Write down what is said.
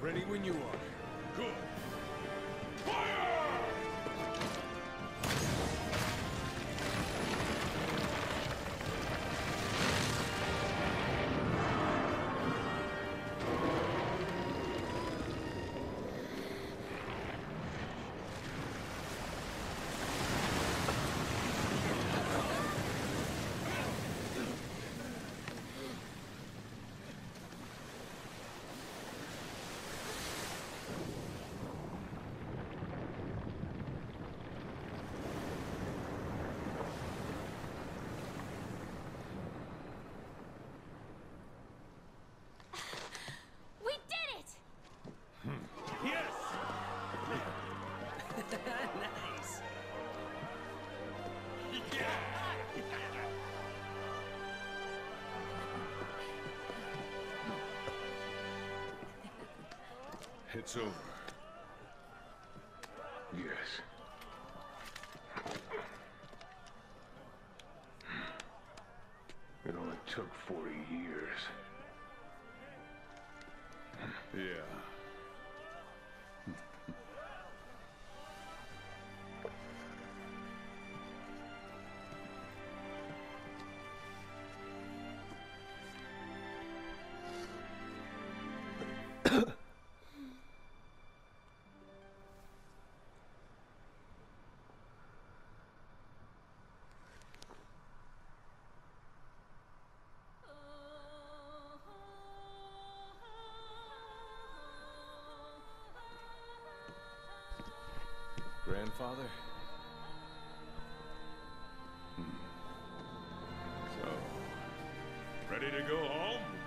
Ready when you are. It's over. Yes. It only took 40 years. Yeah. Grandfather? Hmm. So, ready to go home?